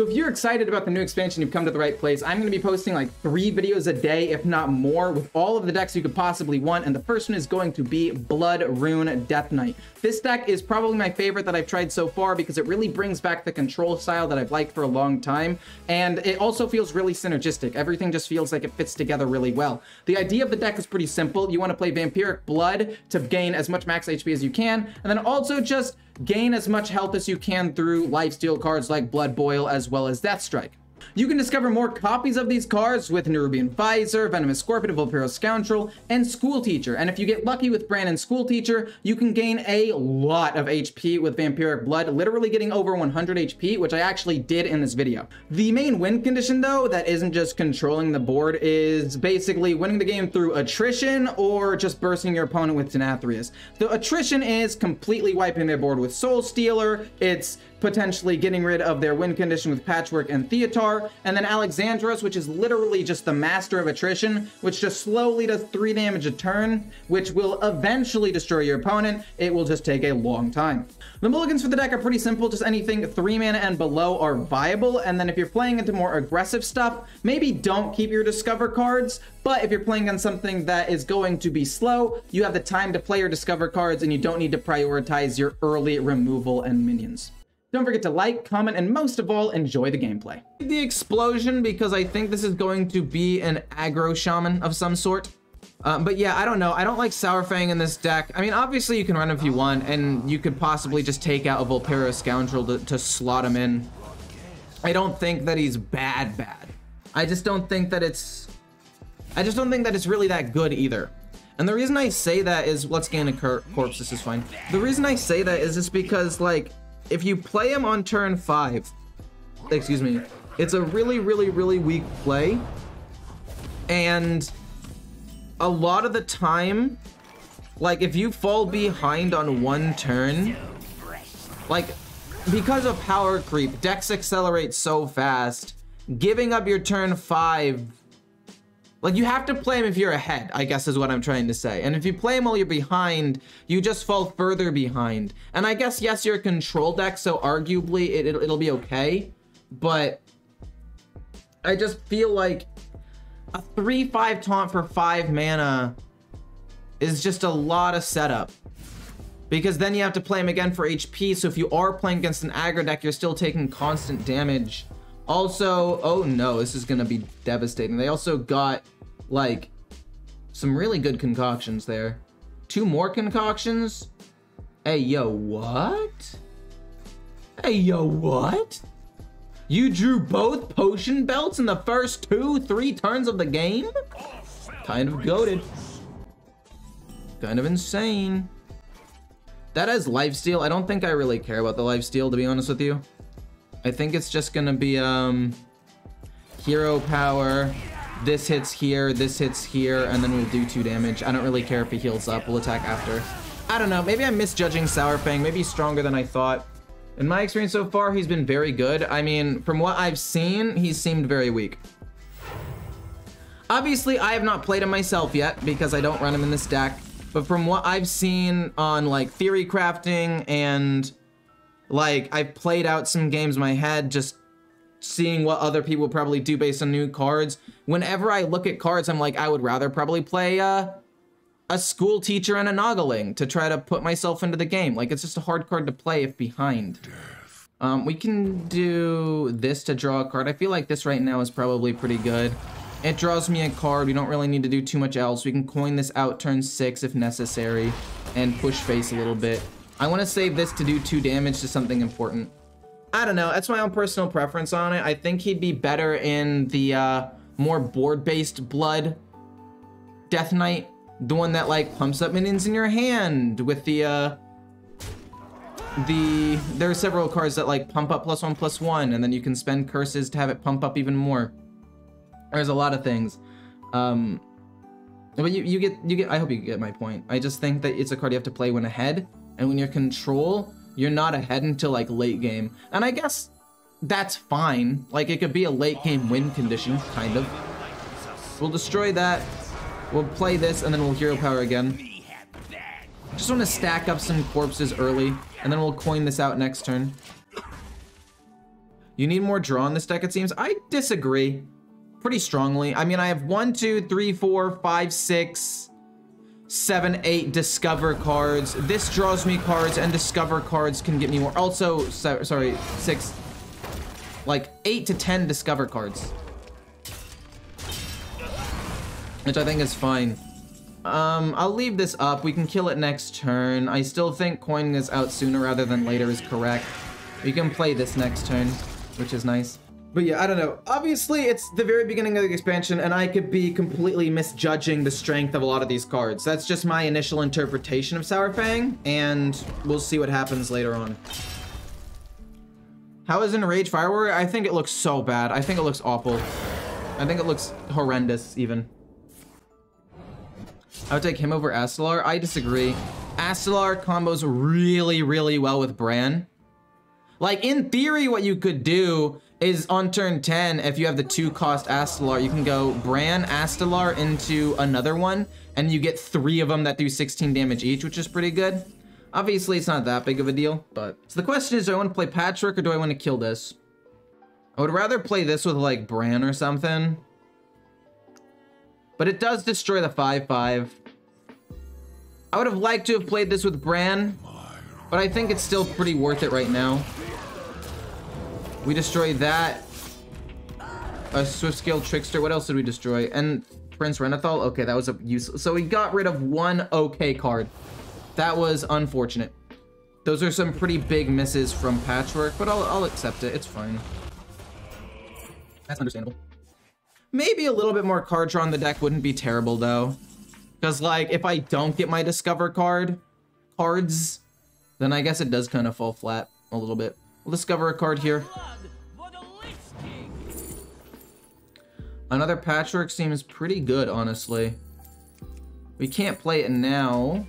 So if you're excited about the new expansion, you've come to the right place. I'm going to be posting like three videos a day, if not more, with all of the decks you could possibly want. And the first one is going to be Blood Rune Death Knight. This deck is probably my favorite that I've tried so far because it really brings back the control style that I've liked for a long time. And it also feels really synergistic. Everything just feels like it fits together really well. The idea of the deck is pretty simple. You want to play Vampiric Blood to gain as much max HP as you can, and then also just gain as much health as you can through lifesteal cards like Blood Boil as well as Death Strike. You can discover more copies of these cards with Nerubian Vizier, Venomous Scorpid, Vulpera Scoundrel, and School Teacher. And if you get lucky with Brann and School Teacher, you can gain a lot of HP with Vampiric Blood, literally getting over 100 HP, which I actually did in this video. The main win condition, though, that isn't just controlling the board, is basically winning the game through attrition or just bursting your opponent with Denathrius. The attrition is completely wiping their board with Soul Stealer. It's potentially getting rid of their win condition with Patchwerk and Theotar, and then Alexandros, which is literally just the master of attrition, which just slowly does 3 damage a turn, which will eventually destroy your opponent. It will just take a long time. The mulligans for the deck are pretty simple, just anything 3 mana and below are viable, and then if you're playing into more aggressive stuff, maybe don't keep your Discover cards, but if you're playing on something that is going to be slow, you have the time to play your Discover cards and you don't need to prioritize your early removal and minions. Don't forget to like, comment, and most of all, enjoy the gameplay. The explosion, because I think this is going to be an aggro shaman of some sort. Um, but yeah, I don't know. I don't like Saurfang in this deck. I mean, obviously you can run if you want, and you could possibly just take out a Vulpera Scoundrel to, to slot him in. I don't think that he's bad bad. I just don't think that it's... I just don't think that it's really that good either. And the reason I say that is, let's gain a corpse, this is fine. The reason I say that is just because, like, if you play him on turn five, excuse me, it's a really, really, really weak play. And a lot of the time, like if you fall behind on one turn, like because of power creep, decks accelerate so fast, giving up your turn five like you have to play him if you're ahead, I guess is what I'm trying to say. And if you play him while you're behind, you just fall further behind. And I guess, yes, you're a control deck, so arguably it, it, it'll be okay. But I just feel like a 3-5 taunt for 5 mana is just a lot of setup. Because then you have to play him again for HP, so if you are playing against an aggro deck, you're still taking constant damage. Also, oh no, this is gonna be devastating. They also got, like, some really good concoctions there. Two more concoctions? Hey, yo, what? Hey, yo, what? You drew both potion belts in the first two, three turns of the game? Kind of goaded. Kind of insane. That has lifesteal. I don't think I really care about the lifesteal, to be honest with you. I think it's just gonna be um hero power. This hits here, this hits here, and then we'll do two damage. I don't really care if he heals up. We'll attack after. I don't know. Maybe I'm misjudging Saurfang. Maybe he's stronger than I thought. In my experience so far, he's been very good. I mean, from what I've seen, he seemed very weak. Obviously, I have not played him myself yet because I don't run him in this deck. But from what I've seen on like theory crafting and like, I've played out some games in my head just seeing what other people probably do based on new cards. Whenever I look at cards, I'm like, I would rather probably play uh, a school teacher and a Noggling to try to put myself into the game. Like, it's just a hard card to play if behind. Um, we can do this to draw a card. I feel like this right now is probably pretty good. It draws me a card. We don't really need to do too much else. We can coin this out turn six if necessary and push face a little bit. I want to save this to do two damage to something important. I don't know. That's my own personal preference on it. I think he'd be better in the uh, more board-based blood Death Knight. The one that like pumps up minions in your hand with the uh, the there are several cards that like pump up plus one plus one and then you can spend curses to have it pump up even more. There's a lot of things. Um, but you, you get you get I hope you get my point. I just think that it's a card you have to play when ahead and when you're control, you're not ahead until like late game. And I guess that's fine. Like it could be a late game win condition, kind of. We'll destroy that. We'll play this and then we'll hero power again. Just want to stack up some corpses early and then we'll coin this out next turn. You need more draw in this deck, it seems. I disagree pretty strongly. I mean, I have one, two, three, four, five, six, seven, eight discover cards. This draws me cards, and discover cards can get me more. Also, so, sorry, six, like eight to 10 discover cards. Which I think is fine. Um, I'll leave this up. We can kill it next turn. I still think coining this out sooner rather than later is correct. We can play this next turn which is nice. But yeah, I don't know. Obviously, it's the very beginning of the expansion, and I could be completely misjudging the strength of a lot of these cards. That's just my initial interpretation of Saurfang, and we'll see what happens later on. How is Enrage Fire Warrior? I think it looks so bad. I think it looks awful. I think it looks horrendous, even. I would take him over Astalor. I disagree. Astalor combos really, really well with Brann. Like, in theory, what you could do is on turn 10, if you have the two cost Astalor, you can go Brann Astalor into another one, and you get three of them that do 16 damage each, which is pretty good. Obviously, it's not that big of a deal, but... So the question is, do I want to play Patrick or do I want to kill this? I would rather play this with, like, Brann or something. But it does destroy the 5-5. I would have liked to have played this with Brann, but I think it's still pretty worth it right now. We destroyed that. A Swift Scale Trickster. What else did we destroy? And Prince Renathal. Okay, that was a useless. So we got rid of one okay card. That was unfortunate. Those are some pretty big misses from Patchwerk, but I'll, I'll accept it. It's fine. That's understandable. Maybe a little bit more card draw on the deck wouldn't be terrible, though. Because, like, if I don't get my Discover card, cards, then I guess it does kind of fall flat a little bit. We'll discover a card here. Another Patchwerk seems pretty good, honestly. We can't play it now.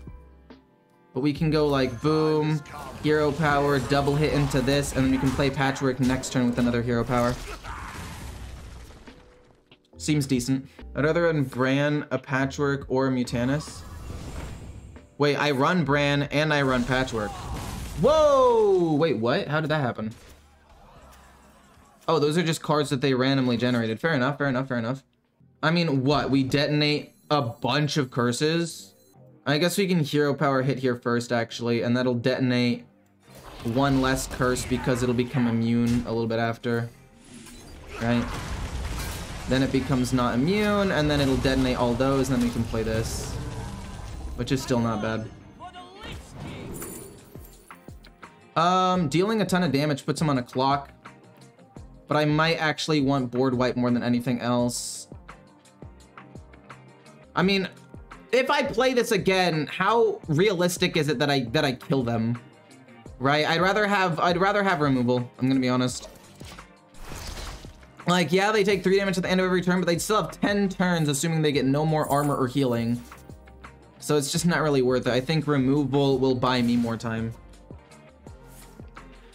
But we can go like boom, hero power, double hit into this, and then we can play Patchwerk next turn with another hero power. Seems decent. I'd rather run Brann, a Patchwerk, or a Mutanus. Wait, I run Brann and I run Patchwerk. Whoa! Wait, what? How did that happen? Oh, those are just cards that they randomly generated. Fair enough, fair enough, fair enough. I mean, what? We detonate a bunch of curses? I guess we can hero power hit here first, actually, and that'll detonate one less curse because it'll become immune a little bit after. Right? Then it becomes not immune, and then it'll detonate all those, and then we can play this. Which is still not bad. Um, dealing a ton of damage puts him on a clock. But I might actually want board wipe more than anything else. I mean, if I play this again, how realistic is it that I that I kill them? Right? I'd rather have I'd rather have removal, I'm gonna be honest. Like, yeah, they take 3 damage at the end of every turn, but they'd still have 10 turns, assuming they get no more armor or healing. So it's just not really worth it. I think removal will buy me more time.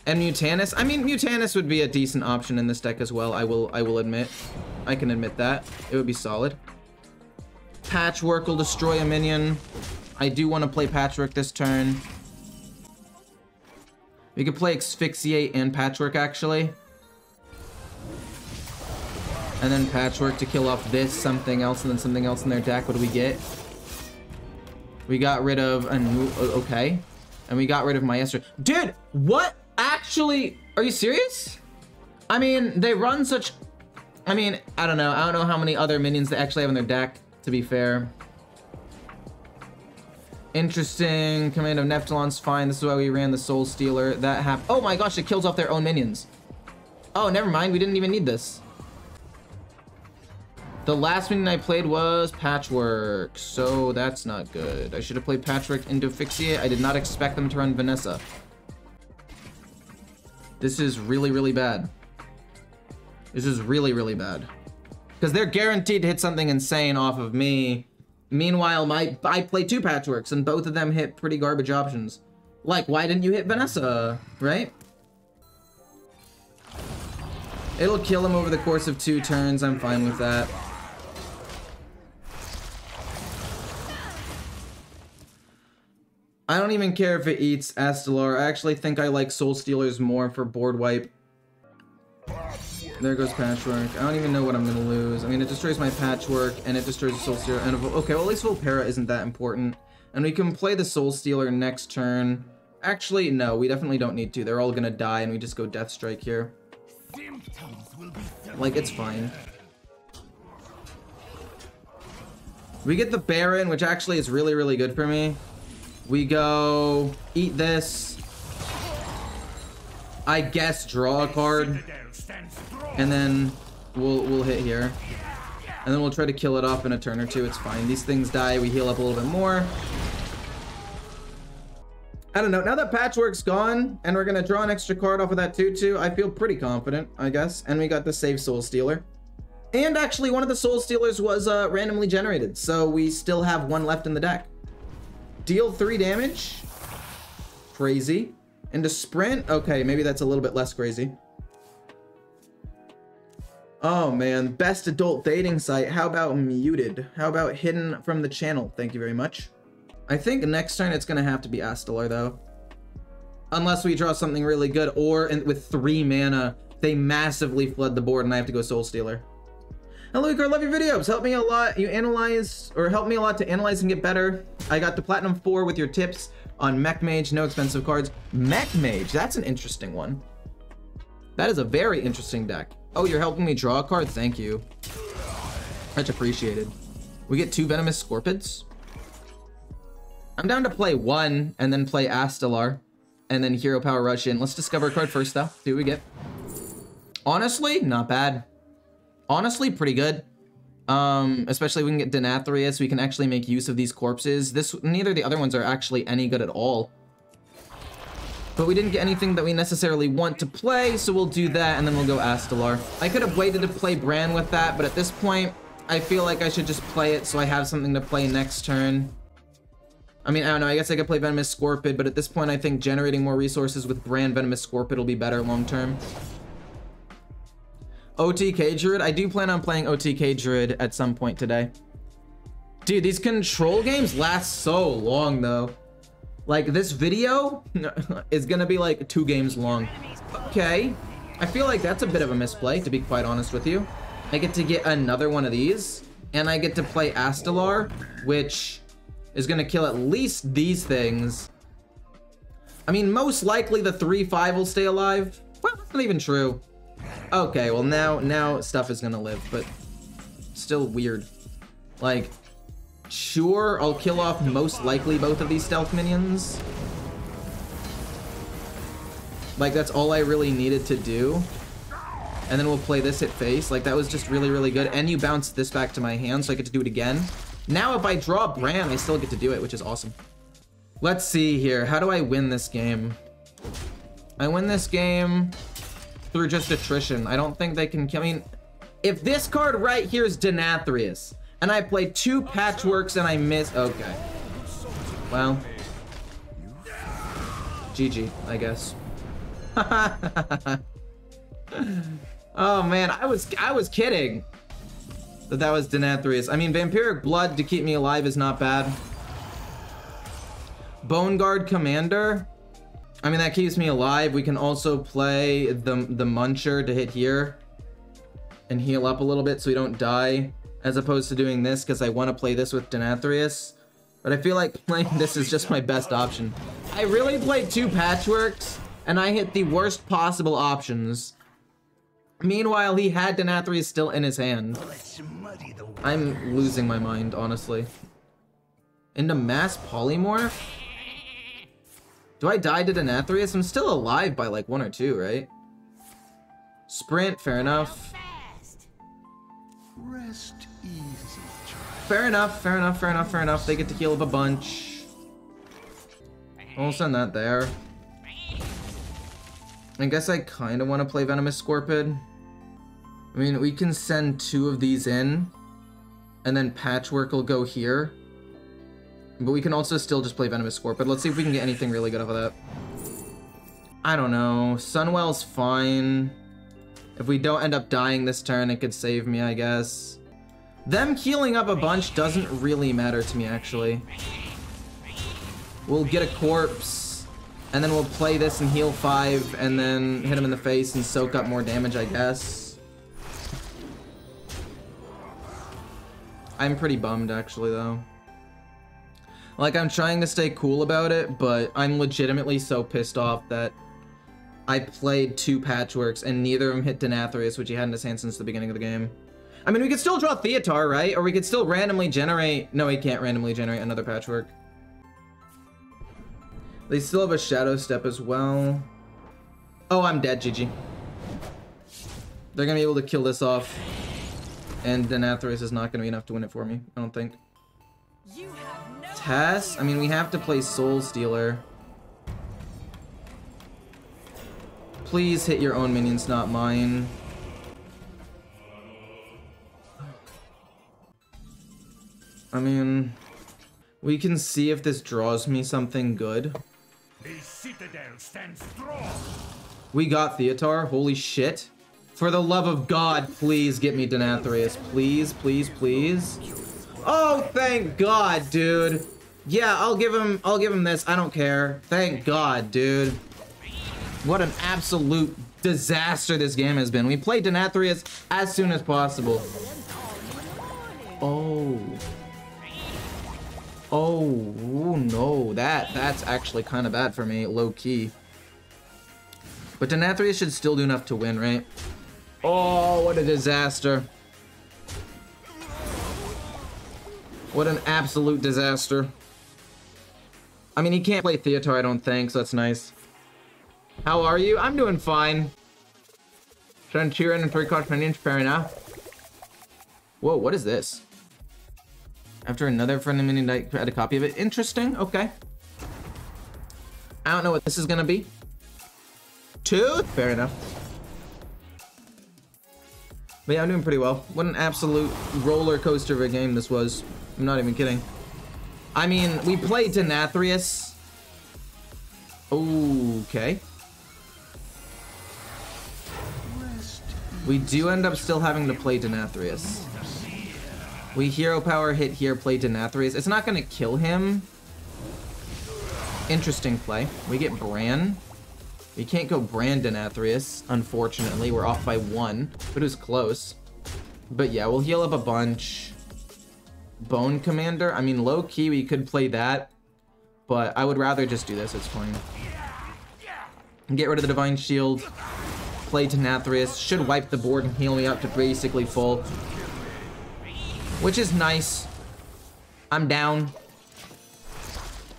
And Mutanus, I mean, Mutanus would be a decent option in this deck as well, I will I will admit. I can admit that. It would be solid. Patchwerk will destroy a minion. I do want to play Patchwerk this turn. We could play Asphyxiate and Patchwerk, actually. And then Patchwerk to kill off this, something else, and then something else in their deck. What do we get? We got rid of a new... Okay. And we got rid of Maestro. Dude, what? Actually, are you serious? I mean, they run such, I mean, I don't know. I don't know how many other minions they actually have in their deck, to be fair. Interesting. Command of Neptulon's fine. This is why we ran the Soul Stealer. That happened. Oh my gosh, it kills off their own minions. Oh, never mind. We didn't even need this. The last minion I played was Patchwerk, so that's not good. I should have played Patchwerk into Asphyxiate. I did not expect them to run Vanessa. This is really, really bad. This is really, really bad. Because they're guaranteed to hit something insane off of me. Meanwhile, my I play two patchwerks, and both of them hit pretty garbage options. Like, why didn't you hit Vanessa, right? It'll kill him over the course of two turns. I'm fine with that. I don't even care if it eats Astalor. I actually think I like Soul Stealers more for board wipe. There goes Patchwerk. I don't even know what I'm gonna lose. I mean, it destroys my Patchwerk, and it destroys Soul Stealer. And okay, well, at least Vulpera isn't that important. And we can play the Soul Stealer next turn. Actually, no, we definitely don't need to. They're all gonna die, and we just go Death Strike here. Like, it's fine. We get the Baron, which actually is really, really good for me. We go eat this. I guess draw a card. And then we'll we'll hit here. And then we'll try to kill it off in a turn or two. It's fine. These things die. We heal up a little bit more. I don't know. Now that Patchwerk's gone, and we're going to draw an extra card off of that 2-2, I feel pretty confident, I guess. And we got the Save Soul Stealer. And actually, one of the Soul Stealers was uh, randomly generated, so we still have one left in the deck. Deal 3 damage. Crazy. And to sprint? Okay, maybe that's a little bit less crazy. Oh man, best adult dating site. How about muted? How about hidden from the channel? Thank you very much. I think next turn it's gonna have to be Astalor though. Unless we draw something really good, or in, with three mana, they massively flood the board and I have to go Soul Stealer. Hello, Icar, love your videos. Help me a lot. You analyze, or help me a lot to analyze and get better. I got to Platinum 4 with your tips on Mech Mage, no expensive cards. Mech Mage, that's an interesting one. That is a very interesting deck. Oh, you're helping me draw a card? Thank you. Much appreciated. We get two Venomous Scorpids. I'm down to play one and then play Astalor and then Hero Power Rush in. Let's discover a card first though. See what we get. Honestly, not bad. Honestly, pretty good. Um, especially we can get Denathrius, we can actually make use of these corpses. This neither the other ones are actually any good at all. But we didn't get anything that we necessarily want to play, so we'll do that, and then we'll go Astalor. I could have waited to play Brann with that, but at this point, I feel like I should just play it so I have something to play next turn. I mean, I don't know, I guess I could play Venomous Scorpid, but at this point, I think generating more resources with Brann Venomous Scorpid will be better long term. OTK Druid? I do plan on playing OTK Druid at some point today. Dude, these control games last so long, though. Like, this video is gonna be like two games long. Okay. I feel like that's a bit of a misplay, to be quite honest with you. I get to get another one of these, and I get to play Astalor, which is gonna kill at least these things. I mean, most likely the 3-5 will stay alive. Well, that's not even true. Okay, well now, now stuff is gonna live, but still weird. Like, Sure, I'll kill off most likely both of these stealth minions. Like, that's all I really needed to do. And then we'll play this at face. Like, that was just really, really good. And you bounce this back to my hand, so I get to do it again. Now, if I draw Brann, I still get to do it, which is awesome. Let's see here. How do I win this game? I win this game through just attrition. I don't think they can kill I mean, if this card right here is Denathrius, and I play two patchwerks and I miss... Okay. Well. GG, I guess. oh man, I was I was kidding. That that was Denathrius. I mean, Vampiric Blood to keep me alive is not bad. Bone Guard Commander. I mean, that keeps me alive. We can also play the, the Muncher to hit here and heal up a little bit so we don't die as opposed to doing this because I want to play this with Denathrius. But I feel like playing this is just my best option. I really played two patchwerks and I hit the worst possible options. Meanwhile, he had Denathrius still in his hand. I'm losing my mind, honestly. Into mass polymorph? Do I die to Denathrius? I'm still alive by like one or two, right? Sprint, fair enough. Rest Fair enough, fair enough, fair enough, fair enough. They get to heal up a bunch. We'll send that there. I guess I kind of want to play Venomous Scorpid. I mean, we can send two of these in, and then Patchwerk will go here. But we can also still just play Venomous Scorpid. Let's see if we can get anything really good off of that. I don't know. Sunwell's fine. If we don't end up dying this turn, it could save me, I guess. Them healing up a bunch doesn't really matter to me, actually. We'll get a corpse, and then we'll play this and heal five, and then hit him in the face and soak up more damage, I guess. I'm pretty bummed, actually, though. Like I'm trying to stay cool about it, but I'm legitimately so pissed off that I played two patchwerks and neither of them hit Denathrius, which he had in his hand since the beginning of the game. I mean, we could still draw Theotar, right? Or we could still randomly generate... No, he can't randomly generate another patchwerk. They still have a Shadow Step as well. Oh, I'm dead, GG. They're gonna be able to kill this off. And Denathrius is not gonna be enough to win it for me, I don't think. Tess? I mean, we have to play Soul Stealer. Please hit your own minions, not mine. I mean, we can see if this draws me something good. The citadel stands strong. We got Theotar. Holy shit. For the love of God, please get me Denathrius. Please, please, please. Oh, thank God, dude. Yeah, I'll give him I'll give him this. I don't care. Thank God, dude. What an absolute disaster this game has been. We played Denathrius as soon as possible. Oh. Oh, no, that that's actually kind of bad for me, low key. But Denathrius should still do enough to win, right? Oh, what a disaster. What an absolute disaster. I mean, he can't play Theotar, I don't think, so that's nice. How are you? I'm doing fine. Shantiran and three cards minions, fair enough. Whoa, what is this? After another friendly minion, I had a copy of it. Interesting, okay. I don't know what this is gonna be. Two? Fair enough. But yeah, I'm doing pretty well. What an absolute roller coaster of a game this was. I'm not even kidding. I mean, we played Denathrius. Okay. We do end up still having to play Denathrius. We hero power hit here, play Denathrius. It's not gonna kill him. Interesting play. We get Brann. We can't go Brann Denathrius, unfortunately. We're off by one, but it was close. But yeah, we'll heal up a bunch. Bone Commander. I mean, low key, we could play that, but I would rather just do this. It's fine. Get rid of the Divine Shield. Play Denathrius. Should wipe the board and heal me up to basically full. Which is nice. I'm down.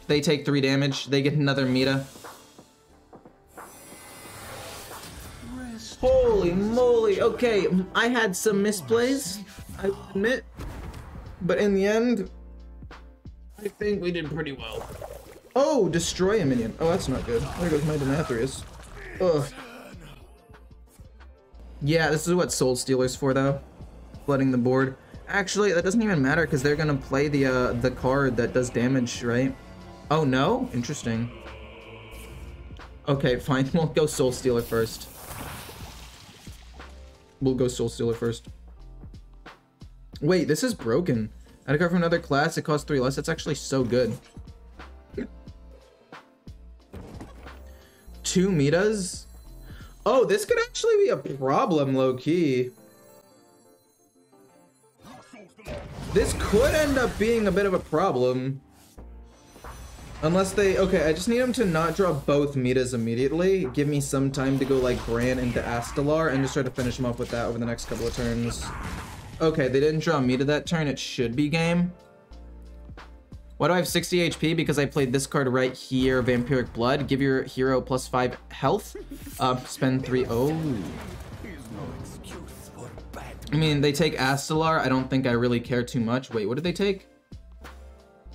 They take three damage. They get another Mita. Holy moly. Okay, I had some misplays, I admit. But in the end, I think we did pretty well. Oh, destroy a minion. Oh, that's not good. There goes my Denathrius. Ugh. Yeah, this is what Soul Stealer's for, though. Flooding the board. Actually, that doesn't even matter, because they're gonna play the, uh, the card that does damage, right? Oh, no? Interesting. Okay, fine. We'll go Soul Stealer first. We'll go Soul Stealer first. Wait, this is broken. Add a card from another class, it costs three less. That's actually so good. Two Mitas? Oh, this could actually be a problem, low-key. This could end up being a bit of a problem. Unless they... Okay, I just need them to not draw both Mitas immediately. Give me some time to go, like, Brann into Astalor and just try to finish them off with that over the next couple of turns. Okay, they didn't draw me to that turn. It should be game. Why do I have 60 HP? Because I played this card right here, Vampiric Blood. Give your hero plus 5 health. Uh, spend 3... Oh. I mean, they take Astalor. I don't think I really care too much. Wait, what did they take?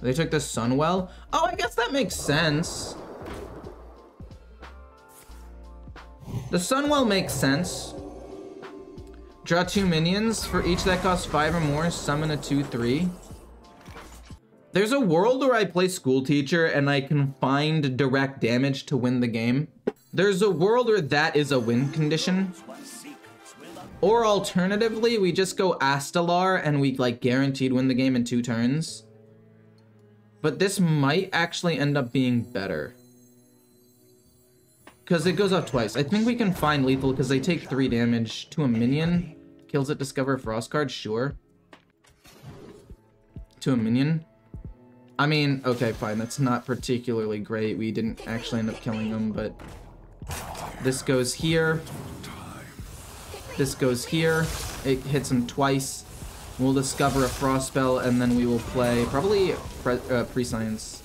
They took the Sunwell? Oh, I guess that makes sense. The Sunwell makes sense. Draw two minions. For each that costs five or more, summon a 2-3. There's a world where I play school teacher and I can find direct damage to win the game. There's a world where that is a win condition. Or alternatively, we just go Astalor and we like guaranteed win the game in two turns. But this might actually end up being better. Because it goes off twice. I think we can find lethal because they take three damage to a minion. Kills it, discover frost card, sure. to a minion. I mean, okay, fine. That's not particularly great. We didn't actually end up killing them, but this goes here. This goes here. It hits him twice. We'll discover a frost spell, and then we will play probably pre uh, prescience.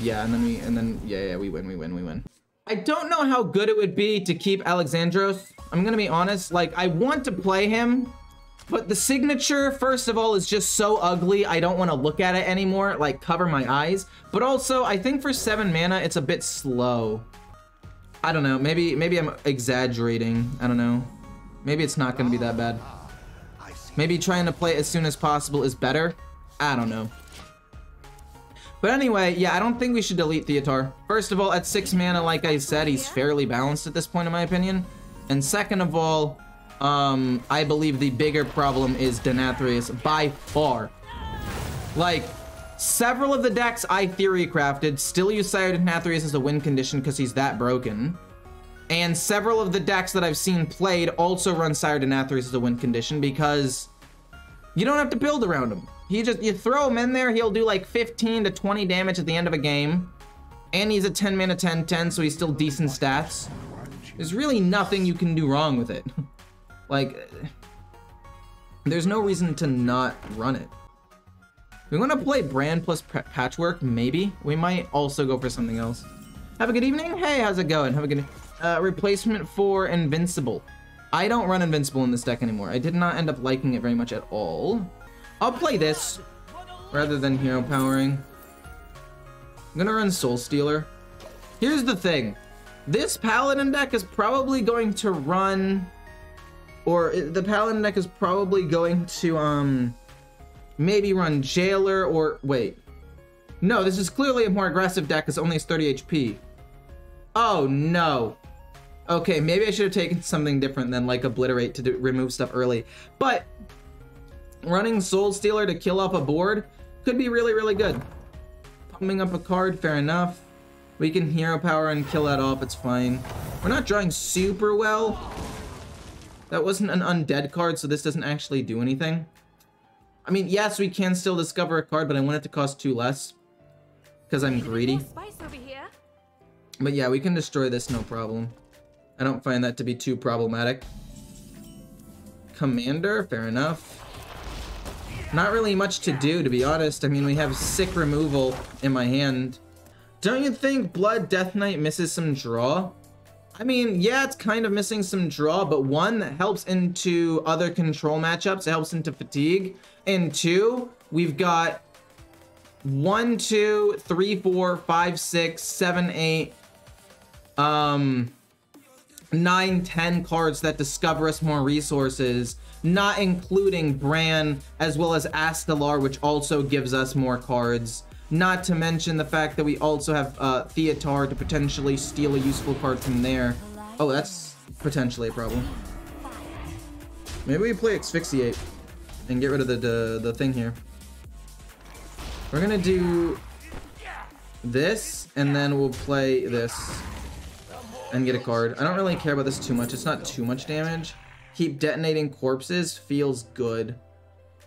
Yeah, and then we and then yeah, yeah, we win, we win, we win. I don't know how good it would be to keep Alexandros. I'm gonna be honest. Like, I want to play him, but the signature, first of all, is just so ugly. I don't want to look at it anymore. Like, cover my eyes. But also, I think for seven mana, it's a bit slow. I don't know. Maybe maybe I'm exaggerating. I don't know. Maybe it's not gonna be that bad. Maybe trying to play as soon as possible is better. I don't know. But anyway, yeah, I don't think we should delete Theotar. First of all, at 6 mana, like I said, he's fairly balanced at this point, in my opinion. And second of all, um, I believe the bigger problem is Denathrius by far. Like, several of the decks I theory crafted still use Sire Denathrius as a win condition because he's that broken. And several of the decks that I've seen played also run Sire Denathrius as a win condition because you don't have to build around him. He just, you throw him in there, he'll do like 15 to 20 damage at the end of a game. And he's a 10 mana 10 10, so he's still decent stats. There's really nothing you can do wrong with it. like, there's no reason to not run it. We want to play Brann plus Patchwerk, maybe. We might also go for something else. Have a good evening. Hey, how's it going? Have a good uh, replacement for Invincible. I don't run Invincible in this deck anymore. I did not end up liking it very much at all. I'll play this rather than Hero Powering. I'm gonna run Soul Stealer. Here's the thing. This Paladin deck is probably going to run... Or the Paladin deck is probably going to, um... Maybe run Jailer or... Wait. No, this is clearly a more aggressive deck because only has 30 HP. Oh, no. Okay, maybe I should have taken something different than like obliterate to do, remove stuff early. But running Soul Stealer to kill up a board could be really, really good. Pumping up a card, fair enough. We can hero power and kill that off, it's fine. We're not drawing super well. That wasn't an undead card, so this doesn't actually do anything. I mean, yes, we can still discover a card, but I want it to cost two less. Because I'm greedy. But yeah, we can destroy this, no problem. I don't find that to be too problematic. Commander, fair enough. Not really much to do, to be honest. I mean, we have sick removal in my hand. Don't you think Blood Death Knight misses some draw? I mean, yeah, it's kind of missing some draw, but one, that helps into other control matchups. It helps into fatigue. And two, we've got one, two, three, four, five, six, seven, eight, um, nine, ten cards that discover us more resources, not including Brann as well as Astalor, which also gives us more cards. Not to mention the fact that we also have uh, Theotar to potentially steal a useful card from there. Oh, that's potentially a problem. Maybe we play Asphyxiate and get rid of the, the, the thing here. We're gonna do this, and then we'll play this and get a card. I don't really care about this too much. It's not too much damage. Keep detonating corpses feels good.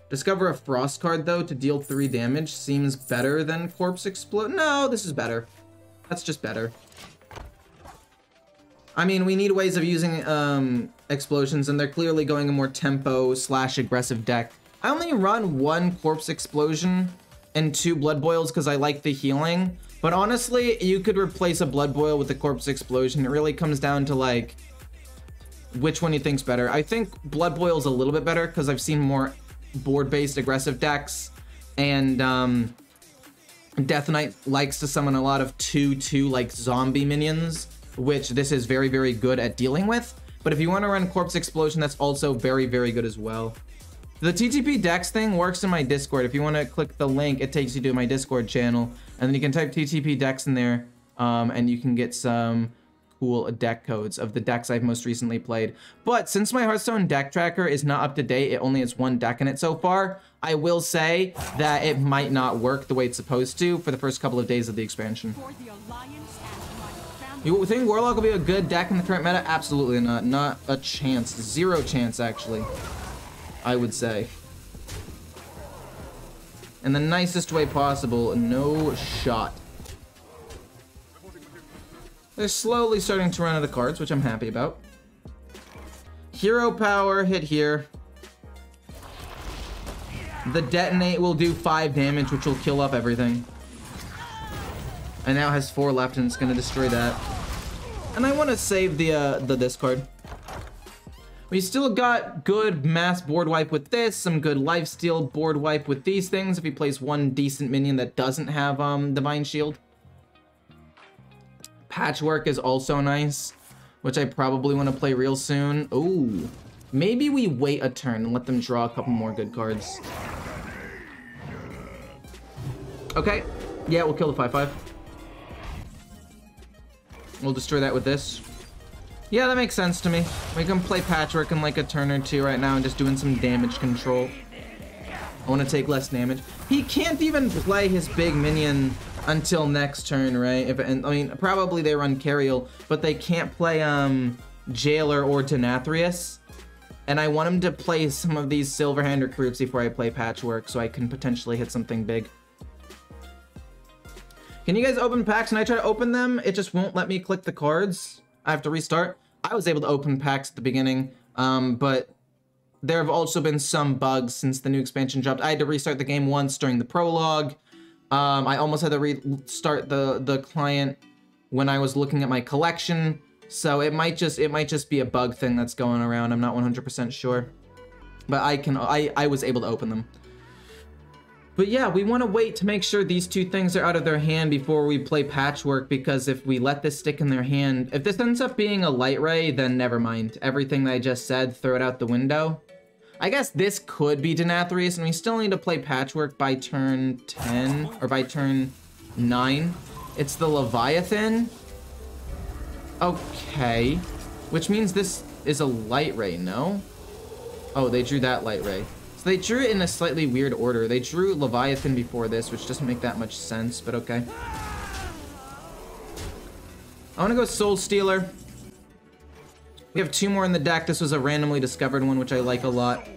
Discover a frost card though to deal three damage seems better than corpse explode. No, this is better. That's just better. I mean, we need ways of using um, explosions, and they're clearly going a more tempo slash aggressive deck. I only run one corpse explosion and two blood boils because I like the healing. But honestly, you could replace a blood boil with a corpse explosion. It really comes down to like which one you think's better. I think blood boil is a little bit better because I've seen more board-based aggressive decks, and um, Death Knight likes to summon a lot of 2-2 like zombie minions, which this is very, very good at dealing with. But if you want to run Corpse Explosion, that's also very, very good as well. The TTP Dex thing works in my Discord. If you want to click the link, it takes you to my Discord channel. And then you can type TTP Dex in there, um, and you can get some cool deck codes of the decks I've most recently played. But since my Hearthstone deck tracker is not up to date, it only has one deck in it so far, I will say that it might not work the way it's supposed to for the first couple of days of the expansion. You think Warlock will be a good deck in the current meta? Absolutely not. Not a chance. Zero chance, actually. I would say. in the nicest way possible. No shot. They're slowly starting to run out of cards, which I'm happy about. Hero power, hit here. The detonate will do 5 damage, which will kill up everything. And now has 4 left, and it's going to destroy that. And I want to save the, uh, the discard. We still got good mass board wipe with this, some good lifesteal board wipe with these things if he plays one decent minion that doesn't have um, Divine Shield. Patchwerk is also nice, which I probably want to play real soon. Ooh, maybe we wait a turn and let them draw a couple more good cards. Okay, yeah, we'll kill the 5-5. We'll destroy that with this. Yeah, that makes sense to me. We can play Patchwerk in like a turn or two right now and just doing some damage control. I want to take less damage. He can't even play his big minion until next turn, right? If and I mean, probably they run Cariel, but they can't play um Jailer or Denathrius. And I want him to play some of these Silverhand recruits before I play Patchwerk, so I can potentially hit something big. Can you guys open packs? And I try to open them, it just won't let me click the cards. I have to restart. I was able to open packs at the beginning, um, but there have also been some bugs since the new expansion dropped. I had to restart the game once during the prologue. Um, I almost had to restart the the client when I was looking at my collection. So it might just it might just be a bug thing that's going around. I'm not 100% sure, but I can I I was able to open them. But yeah, we want to wait to make sure these two things are out of their hand before we play Patchwerk, because if we let this stick in their hand, if this ends up being a Light Ray, then never mind. Everything that I just said, throw it out the window. I guess this could be Denathrius, and we still need to play Patchwerk by turn 10, or by turn 9. It's the Leviathan. Okay. Which means this is a Light Ray, no? Oh, they drew that Light Ray. So they drew it in a slightly weird order. They drew Leviathan before this, which doesn't make that much sense, but okay. I want to go Soul Stealer. We have two more in the deck. This was a randomly discovered one, which I like a lot.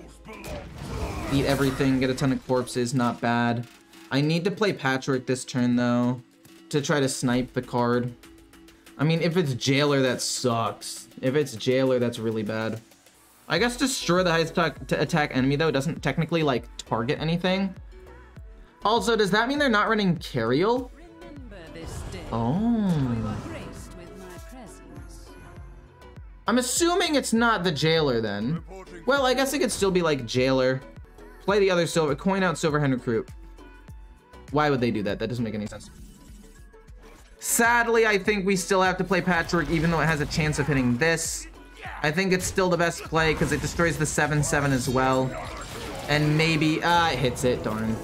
Eat everything, get a ton of corpses, not bad. I need to play Patchwerk this turn, though, to try to snipe the card. I mean, if it's Jailer, that sucks. If it's Jailer, that's really bad. I guess destroy the highest attack enemy though doesn't technically like target anything. Also, does that mean they're not running Cariel? Oh. I'm assuming it's not the jailer then. Well, I guess it could still be like jailer. Play the other silver, coin out Silverhand Recruit. Why would they do that? That doesn't make any sense. Sadly, I think we still have to play Patchwerk even though it has a chance of hitting this. I think it's still the best play because it destroys the 7-7 as well. And maybe, ah, it hits it, darn.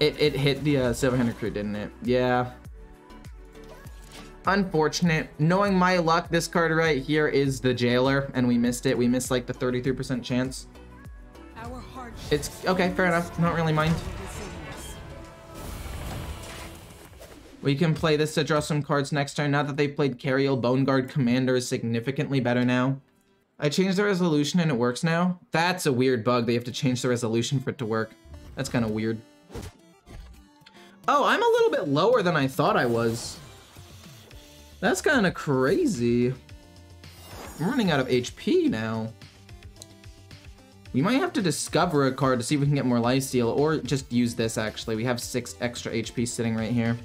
It, it hit the uh, Silverhand Recruit, didn't it? Yeah. Unfortunate. Knowing my luck, this card right here is the Jailer, and we missed it. We missed like the 33% chance. It's, okay, fair enough. Don't really mind. We can play this to draw some cards next turn. Now that they've played Cariel, Bone Guard Commander is significantly better now. I changed the resolution and it works now. That's a weird bug. They have to change the resolution for it to work. That's kind of weird. Oh, I'm a little bit lower than I thought I was. That's kind of crazy. I'm running out of HP now. We might have to discover a card to see if we can get more lifesteal, or just use this actually. We have six extra HP sitting right here.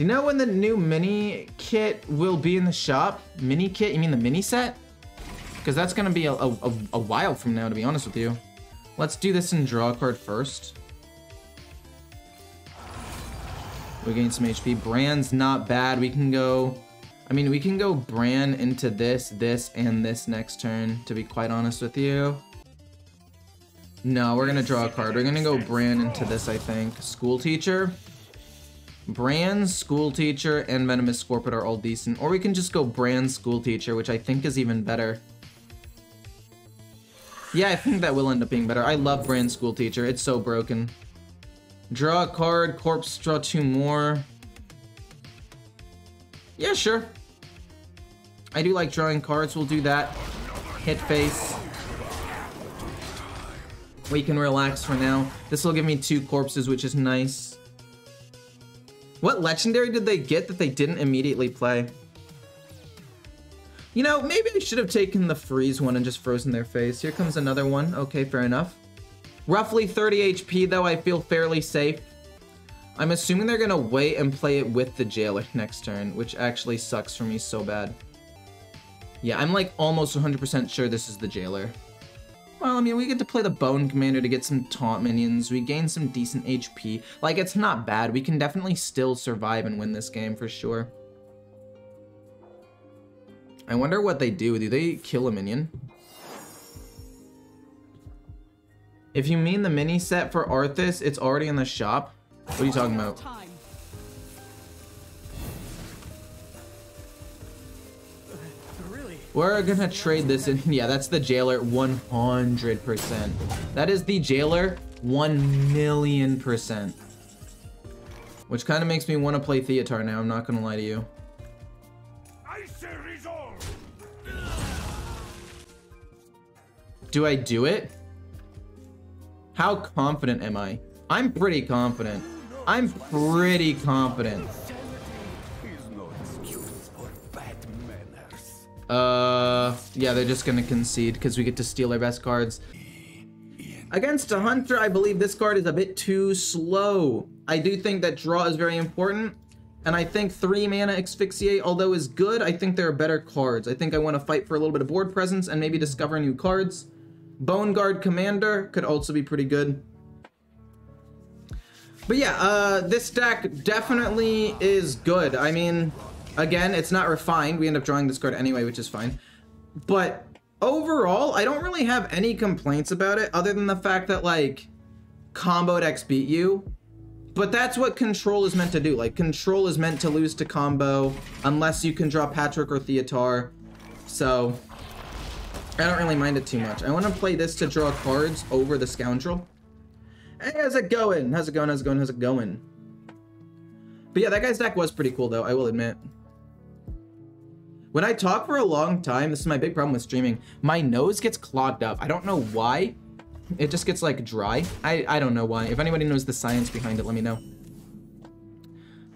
Do you know when the new mini kit will be in the shop? Mini kit? You mean the mini set? Because that's going to be a, a, a, while from now, to be honest with you. Let's do this and draw a card first. We gain some HP. Brann's not bad. We can go... I mean, we can go Brann into this, this, and this next turn, to be quite honest with you. No, we're going to draw a card. We're going to go Brann into this, I think. School Teacher. Brann, School Teacher, and Venomous Scorpid are all decent. Or we can just go Brann, School Teacher, which I think is even better. Yeah, I think that will end up being better. I love Brann School Teacher. It's so broken. Draw a card, Corpse, draw two more. Yeah, sure. I do like drawing cards. We'll do that. Hit face. We can relax for now. This will give me two corpses, which is nice. What legendary did they get that they didn't immediately play? You know, maybe I should have taken the freeze one and just frozen their face. Here comes another one. Okay, fair enough. Roughly 30 HP, though. I feel fairly safe. I'm assuming they're gonna wait and play it with the jailer next turn, which actually sucks for me so bad. Yeah, I'm like almost 100% sure this is the jailer. Well, I mean, we get to play the Bone Commander to get some taunt minions. We gain some decent HP. Like, it's not bad. We can definitely still survive and win this game for sure. I wonder what they do. Do they kill a minion? If you mean the mini set for Arthas, it's already in the shop. What are you talking about? We're gonna trade this in. Yeah, that's the jailer 100%. That is the jailer 1 million percent. Which kind of makes me want to play Theotar now, I'm not gonna lie to you. Do I do it? How confident am I? I'm pretty confident. I'm pretty confident. Yeah, they're just gonna concede because we get to steal our best cards. Against a Hunter, I believe this card is a bit too slow. I do think that draw is very important, and I think 3 mana Asphyxiate, although is good, I think there are better cards. I think I want to fight for a little bit of board presence and maybe discover new cards. Boneguard Commander could also be pretty good. But yeah, uh, this deck definitely is good. I mean, again, it's not refined. We end up drawing this card anyway, which is fine. But overall, I don't really have any complaints about it other than the fact that, like, combo decks beat you. But that's what control is meant to do. Like, control is meant to lose to combo unless you can draw Patchwerk or Theotar. So, I don't really mind it too much. I want to play this to draw cards over the Scoundrel. Hey, how's it going? How's it going? How's it going? How's it going? But yeah, that guy's deck was pretty cool though, I will admit. When I talk for a long time, this is my big problem with streaming, my nose gets clogged up. I don't know why. It just gets like dry. I, I don't know why. If anybody knows the science behind it, let me know.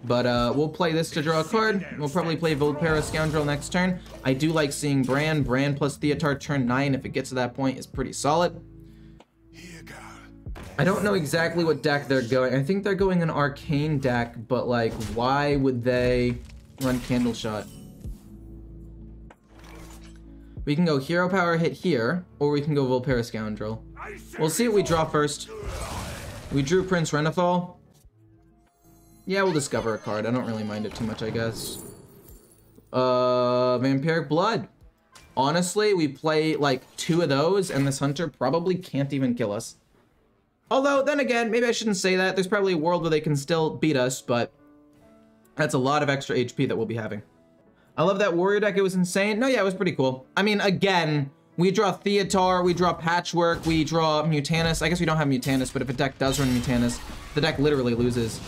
But uh, we'll play this to draw a card. We'll probably play Vulpera Scoundrel next turn. I do like seeing Brann. Brann plus Theotar turn 9, if it gets to that point, is pretty solid. I don't know exactly what deck they're going. I think they're going an Arcane deck, but like, why would they run Candleshot? We can go Hero Power hit here, or we can go Vulpera Scoundrel. We'll see what we draw first. We drew Prince Renathal. Yeah, we'll discover a card. I don't really mind it too much, I guess. Uh, Vampiric Blood. Honestly, we play like two of those, and this Hunter probably can't even kill us. Although, then again, maybe I shouldn't say that. There's probably a world where they can still beat us, but that's a lot of extra HP that we'll be having. I love that warrior deck. It was insane. No, yeah, it was pretty cool. I mean, again, we draw Theotar, we draw Patchwerk, we draw Mutanus. I guess we don't have Mutanus, but if a deck does run Mutanus, the deck literally loses.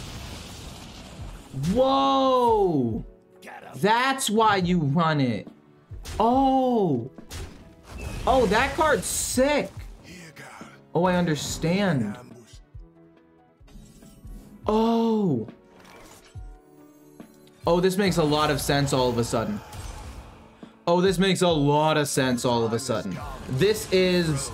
Whoa! That's why you run it. Oh! Oh, that card's sick! Oh, I understand. Oh! Oh, this makes a lot of sense all of a sudden. Oh, this makes a lot of sense all of a sudden. This is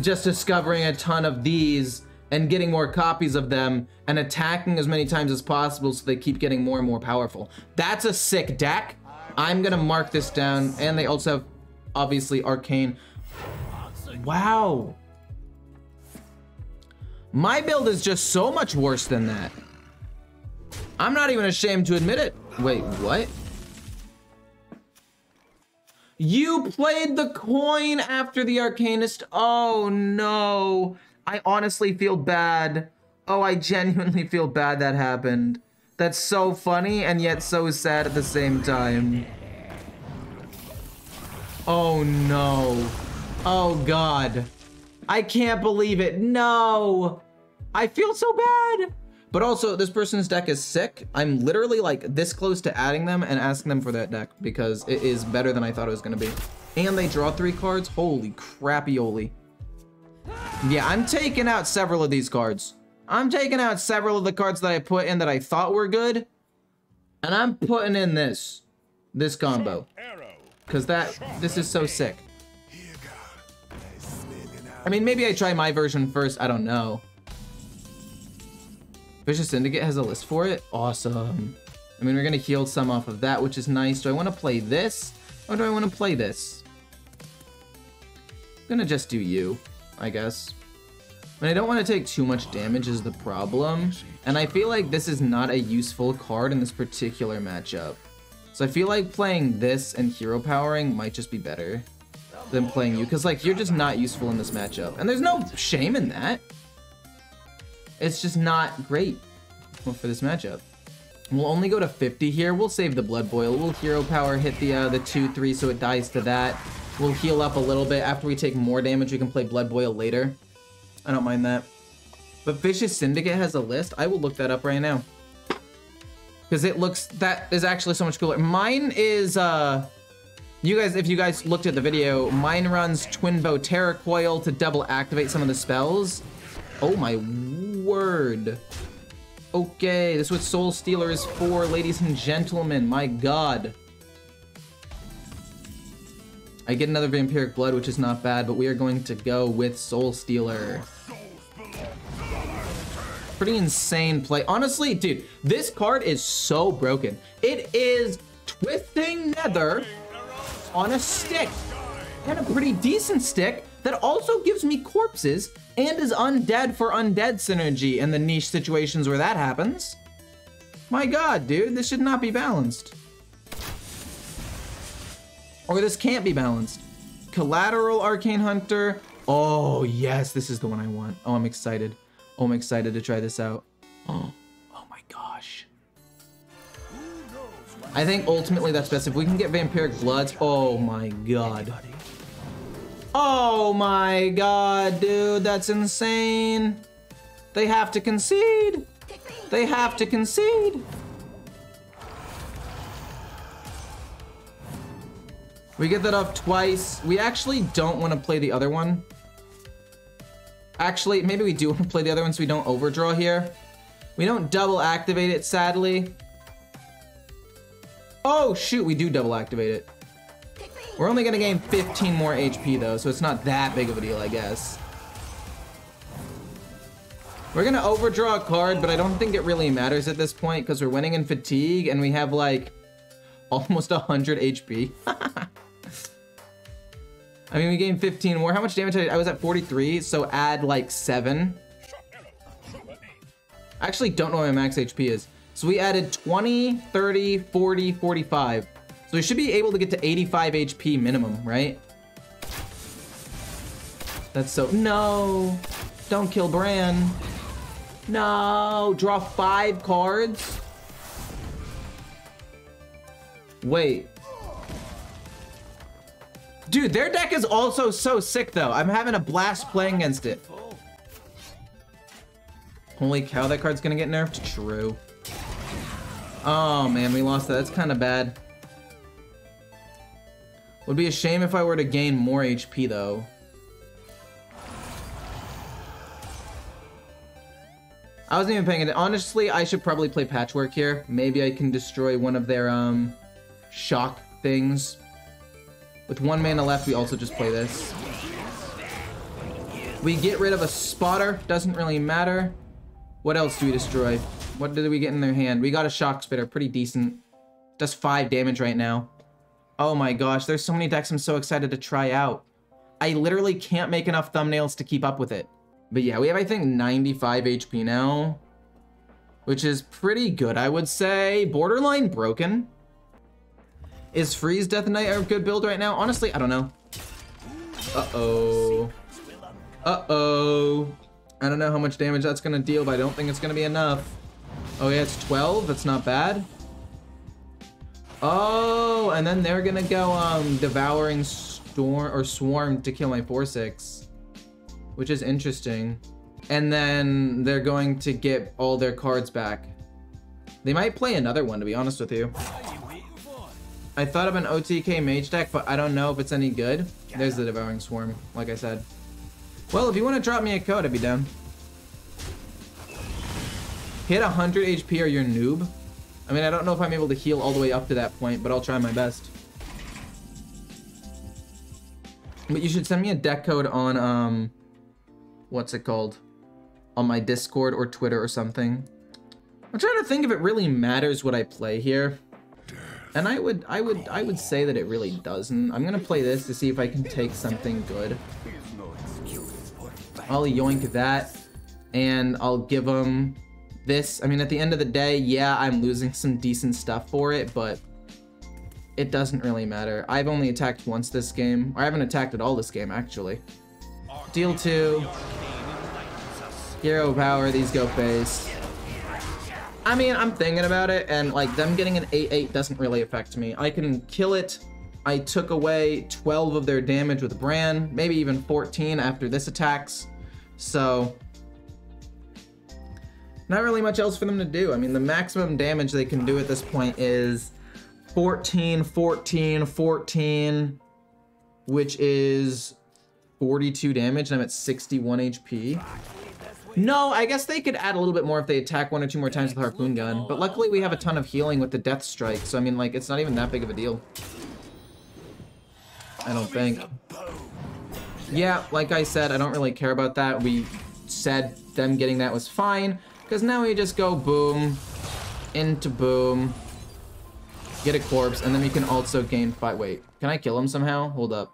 just discovering a ton of these and getting more copies of them and attacking as many times as possible so they keep getting more and more powerful. That's a sick deck. I'm gonna mark this down. And they also have, obviously, Arcane. Wow. My build is just so much worse than that. I'm not even ashamed to admit it. Wait, what? You played the coin after the Arcanist. Oh no. I honestly feel bad. Oh, I genuinely feel bad that happened. That's so funny and yet so sad at the same time. Oh no. Oh god. I can't believe it. No. I feel so bad. But also, this person's deck is sick. I'm literally like this close to adding them and asking them for that deck because it is better than I thought it was gonna be. And they draw three cards. Holy crappy-oli. Yeah, I'm taking out several of these cards. I'm taking out several of the cards that I put in that I thought were good. And I'm putting in this. This combo. Because that, this is so sick. I mean, maybe I try my version first. I don't know. Vicious Syndicate has a list for it. Awesome. I mean, we're going to heal some off of that, which is nice. Do I want to play this? Or do I want to play this? I'm going to just do you, I guess. And I don't want to take too much damage is the problem. And I feel like this is not a useful card in this particular matchup. So I feel like playing this and hero powering might just be better than playing you. Because, like, you're just not useful in this matchup. And there's no shame in that. It's just not great for this matchup. We'll only go to 50 here. We'll save the Blood Boil. We'll Hero Power, hit the uh, the 2-3 so it dies to that. We'll heal up a little bit. After we take more damage, we can play Blood Boil later. I don't mind that. But Vicious Syndicate has a list. I will look that up right now. Because it looks... That is actually so much cooler. Mine is... uh. You guys, if you guys looked at the video, mine runs Twinbow Terrorcoil to double activate some of the spells. Oh my word. Okay, this is what Soulstealer is for, ladies and gentlemen. My god. I get another Vampiric Blood, which is not bad, but we are going to go with Soulstealer. Pretty insane play. Honestly, dude, this card is so broken. It is Twisting Nether on a stick. And a pretty decent stick that also gives me corpses and is undead for undead synergy in the niche situations where that happens. My god, dude, this should not be balanced. Or this can't be balanced. Collateral Arcane Hunter. Oh, yes, this is the one I want. Oh, I'm excited. Oh, I'm excited to try this out. Oh, oh my gosh. I think ultimately that's best. If we can get Vampiric Bloods, oh my god. Oh my god, dude, that's insane. They have to concede. They have to concede. We get that off twice. We actually don't want to play the other one. Actually, maybe we do want to play the other one so we don't overdraw here. We don't double activate it, sadly. Oh, shoot, we do double activate it. We're only gonna gain 15 more HP though, so it's not that big of a deal, I guess. We're gonna overdraw a card, but I don't think it really matters at this point because we're winning in fatigue and we have like almost 100 HP. I mean, we gained 15 more. How much damage I, I was at 43, so add like seven. I actually don't know what my max HP is. So we added 20, 30, 40, 45. So we should be able to get to 85 HP minimum, right? That's so... No! Don't kill Brann. No! Draw five cards? Wait. Dude, their deck is also so sick, though. I'm having a blast playing against it. Holy cow, that card's gonna get nerfed? True. Oh, man, we lost that. That's kind of bad. Would be a shame if I were to gain more HP though. I wasn't even paying it. Honestly, I should probably play Patchwerk here. Maybe I can destroy one of their um shock things. With one mana left, we also just play this. We get rid of a spotter. Doesn't really matter. What else do we destroy? What did we get in their hand? We got a Shockspitter. Pretty decent. Does five damage right now. Oh my gosh, there's so many decks I'm so excited to try out. I literally can't make enough thumbnails to keep up with it. But yeah, we have, I think, 95 HP now. Which is pretty good, I would say. Borderline broken. Is Freeze Death Knight a good build right now? Honestly, I don't know. Uh-oh. Uh-oh. I don't know how much damage that's going to deal, but I don't think it's going to be enough. Oh yeah, it's 12. That's not bad. Oh, and then they're gonna go um devouring storm or swarm to kill my 4-6. Which is interesting. And then they're going to get all their cards back. They might play another one, to be honest with you. I thought of an OTK mage deck, but I don't know if it's any good. There's the Devouring Swarm, like I said. Well, if you want to drop me a code, I'd be down. Hit 100 HP or you're noob. I mean, I don't know if I'm able to heal all the way up to that point, but I'll try my best. But you should send me a deck code on, um, what's it called? On my Discord or Twitter or something. I'm trying to think if it really matters what I play here. And I would, I would, I would say that it really doesn't. I'm gonna play this to see if I can take something good. I'll yoink that, and I'll give him this. I mean, at the end of the day, yeah, I'm losing some decent stuff for it, but it doesn't really matter. I've only attacked once this game. Or I haven't attacked at all this game, actually. Deal 2. Hero power, these go face. I mean, I'm thinking about it, and like them getting an 8-8 doesn't really affect me. I can kill it. I took away 12 of their damage with Brann, maybe even 14 after this attacks. So, not really much else for them to do. I mean, the maximum damage they can do at this point is 14, 14, 14, which is 42 damage, and I'm at 61 HP. No, I guess they could add a little bit more if they attack one or two more times with Harpoon Gun, but luckily we have a ton of healing with the Death Strike, so I mean, like, it's not even that big of a deal. I don't think. Yeah, like I said, I don't really care about that. We said them getting that was fine, because now we just go boom, into boom, get a corpse, and then we can also gain fight. Wait, can I kill him somehow? Hold up.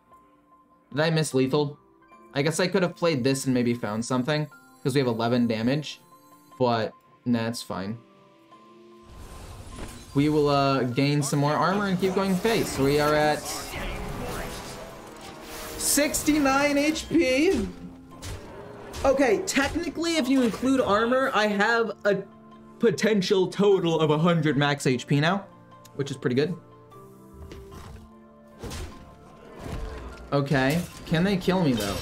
Did I miss lethal? I guess I could have played this and maybe found something, because we have 11 damage, but that's nah, fine. We will uh, gain some more armor and keep going face. We are at 69 HP. Okay, technically, if you include armor, I have a potential total of 100 max HP now, which is pretty good. Okay, can they kill me though?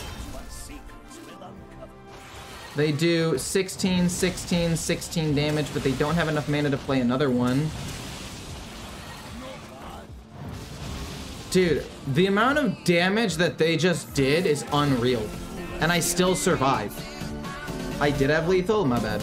They do 16, 16, 16 damage, but they don't have enough mana to play another one. Dude, the amount of damage that they just did is unreal. And I still survived. I did have lethal? My bad.